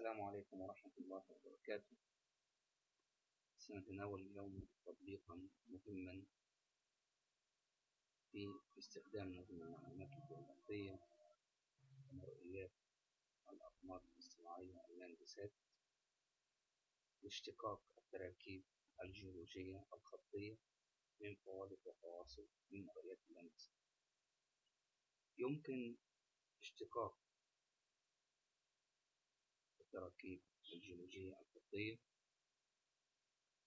السلام عليكم ورحمة الله وبركاته. سنتناول اليوم تطبيقا مهما في استخدام نظم المعلومات الجغرافية ومرئيات الأقمار الاصطناعية اللاندسات لاشتقاق التراكيب الجيولوجية الخطية من فوالق وفواصل من مرئيات اللاندسات يمكن اشتقاق التراكيب الجيولوجية الخطية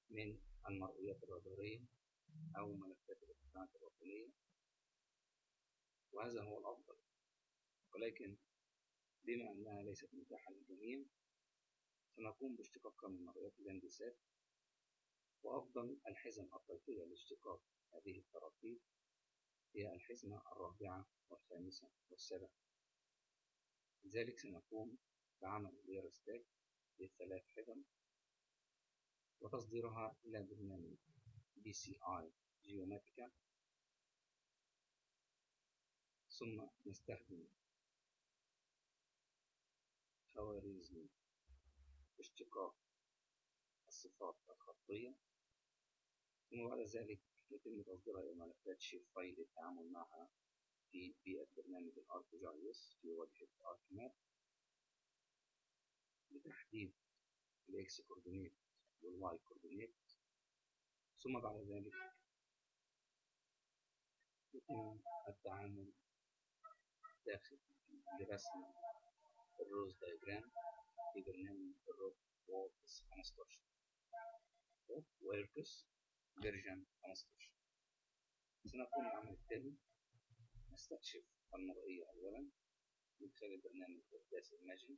من المرئيات الرادارية أو ملفات الارتفاعات الرقمية وهذا هو الأفضل. ولكن بما أنها ليست متاحة للجميع سنقوم باشتقاقها من مرئيات اللاندسات وأفضل الحزم الطيفية لاشتقاق هذه التراكيب هي الحزمة الرابعة والخامسة والسابعة. لذلك سنقوم بعمل layer stack للثلاث حزم وتصديرها إلى برنامج بي سي آي جيوماتيكا. ثم نستخدم خوارزمي اشتقاق الصفات الخطية. ثم بعد ذلك يتم تصديرها إلى ملفات shapefile للتعامل معها في بيئة برنامج الأرك جي آي إس في واجهة أركماب لتحديد ال X coordinate وال Y coordinate ثم بعد ذلك يتم التعامل داخل لرسم ال rose diagram في برنامج الروك ووركس 15 روك ووركس version 15 سنقوم بالعمل التالي. نستكشف المرئية أولا. من خلال برنامج إيرداس إيماجن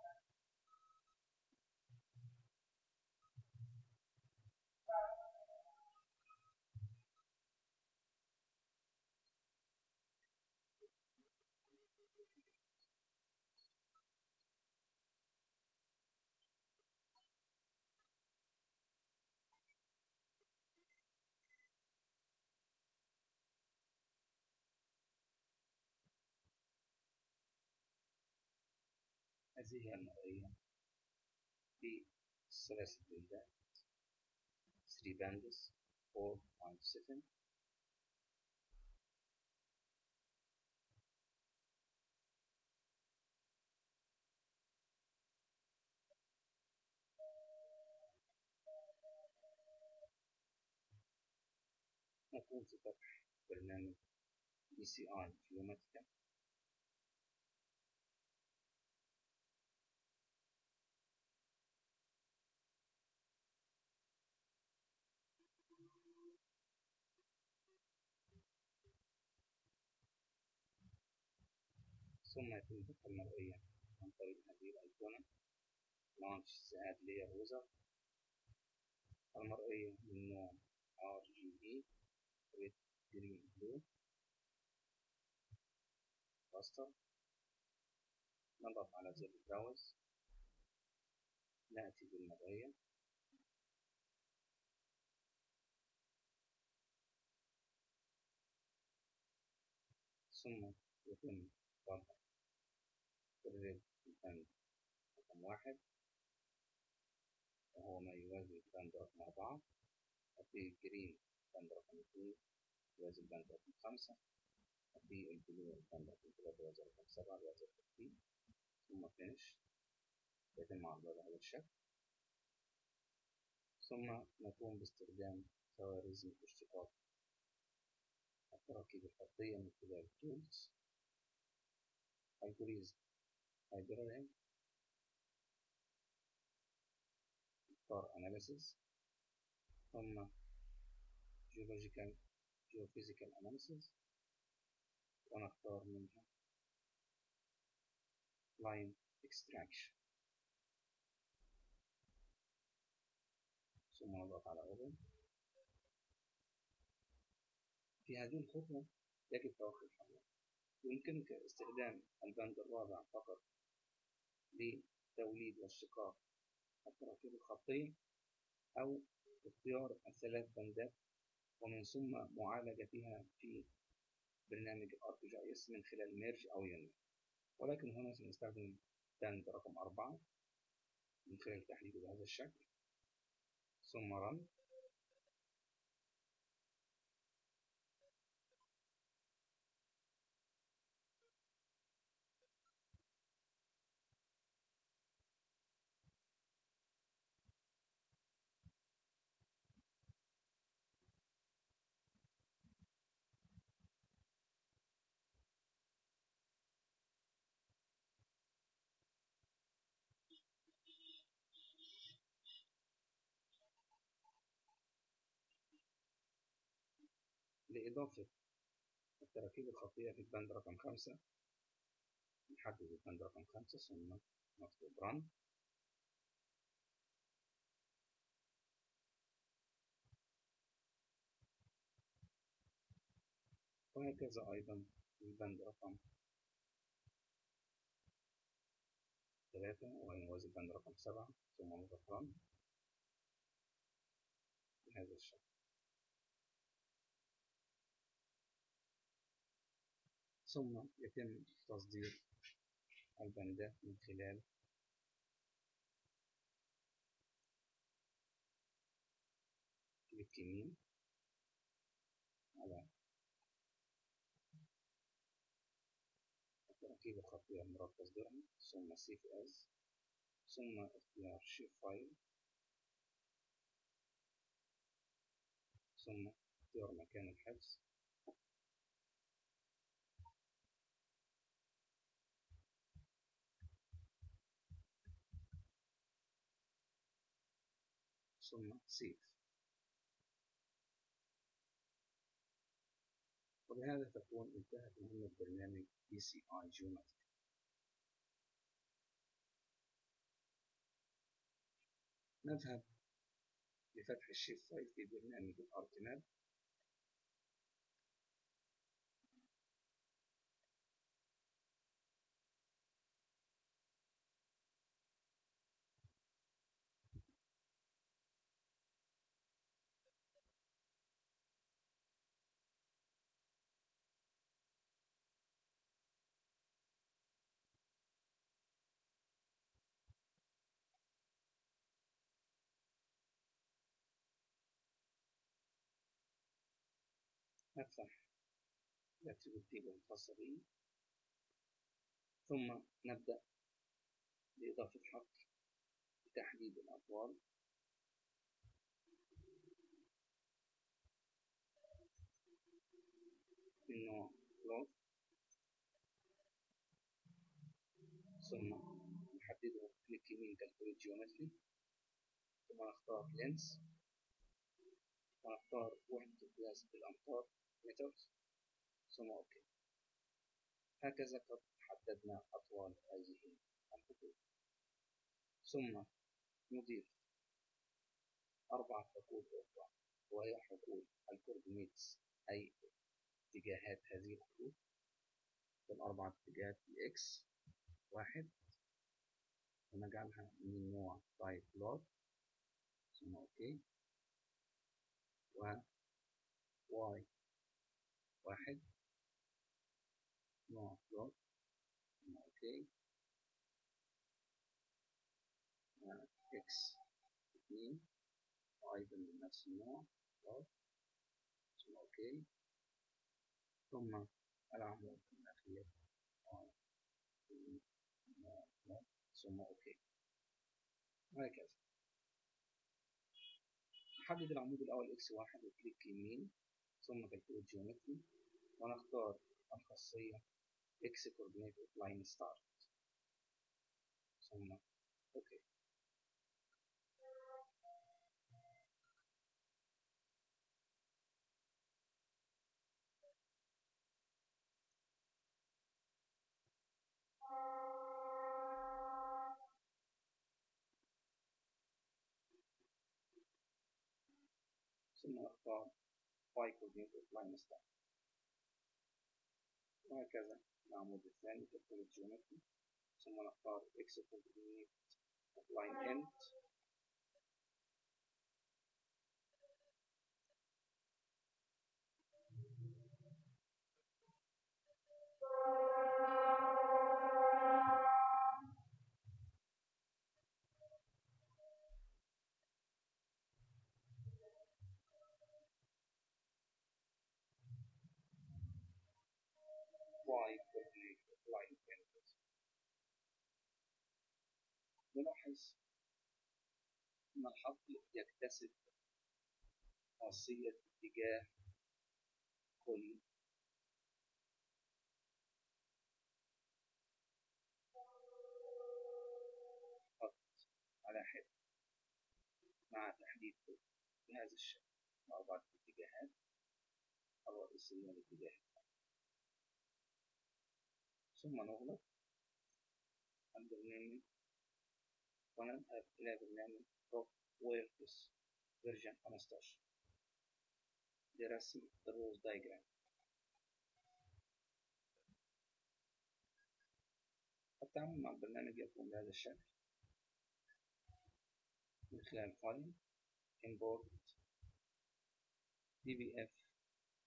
هذه هي المرئية في ثلاثة بلدات 3 باندس 4 5 7 نقوم بفتح برنامج بي سي اي جيوماتيكا ثم يتم فتح المرئية عن طريق هذه الأيقونة. لانش ساد لير ويزر المرئية من نوع RGB Red Green Blue. راستر نضغط على زر براوز نأتي بالمرئية. ثم يتم وضع الريد البند رقم واحد وهو ما يوازي ال band رقم أربعة. وفي ال green ال band رقم اثنين يوازي ال band رقم خمسة. وفي ال blue ال band رقم ثلاثة يوازي رقم سبعة يوازي الترتيب ثم finish يتم عرضه بهذا الشكل. ثم نقوم باستخدام خوارزم اشتقاق التراكيب الخطية من خلال tools. algorithm library نختار analysis ثم geological geophysical analysis ونختار منها line extraction. ثم نضغط على open في هذه الخطوة يجب توقف الحمل يمكنك استخدام البند الرابع فقط لتوليد واشتقاق التراكيب الخطية أو اختيار الثلاث بندات؟ ومن ثم معالجتها في برنامج جي اس من خلال ميرج أو يونيو ولكن هنا سنستخدم بند رقم أربعة من خلال تحديده بهذا الشكل. ثم رن لإضافة التراكيب الخطية في ال band رقم خمسة. نحدد ال band رقم خمسة ثم نطلب run وهكذا أيضا ال band رقم ثلاثة ويوازي ال band رقم سبعة ثم نضغط run بهذا الشكل. ثم يتم تصدير الباندات من خلال click يمين على التركيب الخطية المراد تصديرها ثم save as ثم اختيار شيف فايل ثم اختيار مكان الحفظ. ثم سيف وبهذا تكون انتهت مهمة برنامج PCI Geometry نذهب لفتح الشيف فايل في برنامج الارتماب نفتح الاكتيفيتي الخاصة به ثم نبدأ بإضافة حق لتحديد الأطوال من نوع ثم نحدده كليك يمين كالكوليت جيومتري ثم نختار لينس. ونختار وحدة القياس بالأمتار meters ثم OK. هكذا قد حددنا أطوال هذه الخطوط ثم نضيف أربعة حقول أخرى وهي حقول ال coordinates أي اتجاهات هذه الخطوط الأربعة اتجاهات ال X واحد. ونجعلها من نوع type float ثم OK. و Y. واحد. نوع float ثم OK X. اثنين وأيضا من نفس النوع. بلوت ثم أوكي. ثم العمود الأخير. ثم OK. وهكذا نحدد العمود الأول X واحد و click يمين. ثم calculate geometry. ونختار الخاصية X coordinate line start ثم ثم نختار y coordinate line start. وهكذا. العمود الثاني calculate geometry ثم نختار x coordinate line end نلاحظ أن الحقل يكتسب خاصية اتجاه كلي خط على حد مع تحديد بهذا الشكل أربعة اتجاهات الرئيسية لاتجاه ثم نغلق. البرنامج ونذهب إلى برنامج RockWorks version 15 لرسم ال rose diagram التعامل مع البرنامج يكون بهذا الشكل. من خلال file import dbf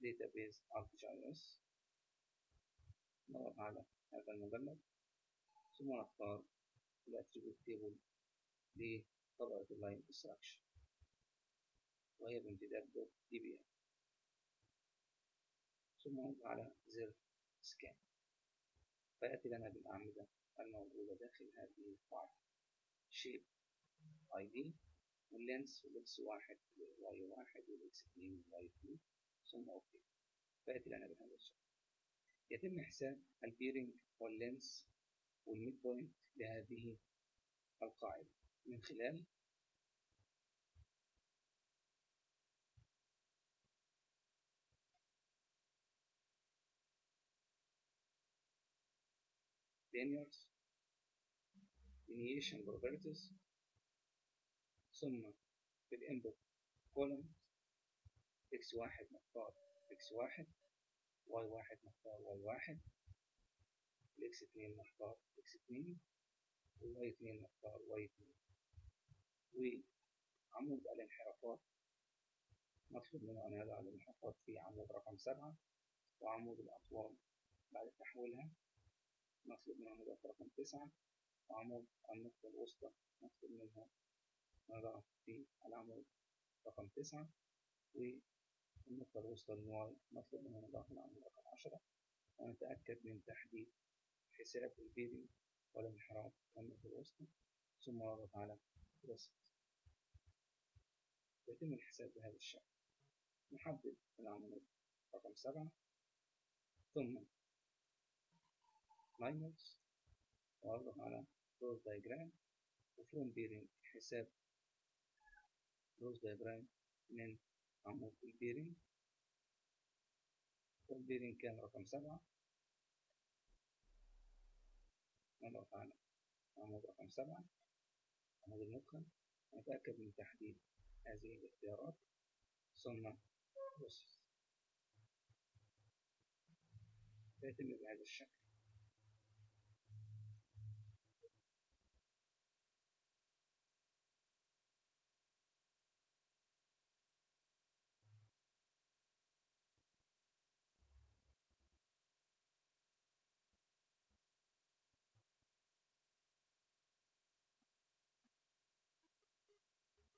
database ArcGIS نضغط على هذا المجلد ثم نختار ال attribute table لطبقة ال line extraction. وهي بامتداد dot dbf ثم نضغط على زر scan فيأتي لنا بالأعمدة الموجودة داخل هذه ال file. shape ID وال length وال X واحد وال Y واحد وال X اتنين وال Y اتنين. ثم OK فيأتي لنا بهذا الشكل. يتم حساب ال bearing وال length وال midpoint لهذه القاعدة. من خلال linears lineation properties ثم في الانبوت columns x1 مختار x1 y1 مختار y1 x2 مختار x2 y2 مختار y2 وعمود الانحرافات مطلوب منه أن يضع الانحرافات في عمود رقم سبعة وعمود الأطوال بعد تحويلها. مطلوب منه عمود رقم تسعة وعمود النقطة الوسطى. مطلوب منه نضع في العمود رقم تسعة والنقطة الوسطى ال Y مطلوب منه نضع في العمود رقم عشرة. ونتأكد من تحديد حساب ال bearing والانحراف والنقطة الوسطى. ثم نضغط على process يتم الحساب بهذا الشكل. نحدد العمود رقم سبعة ثم linears وأضغط على rose diagram و from bearing حساب rose diagram من عمود ال bearing وال bearing كان رقم سبعة. نضغط على عمود رقم سبعة. عمود المدخل. نتأكد من تحديد هذه الاختيارات. ثم بروسيس فيتم بهذا الشكل.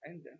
عند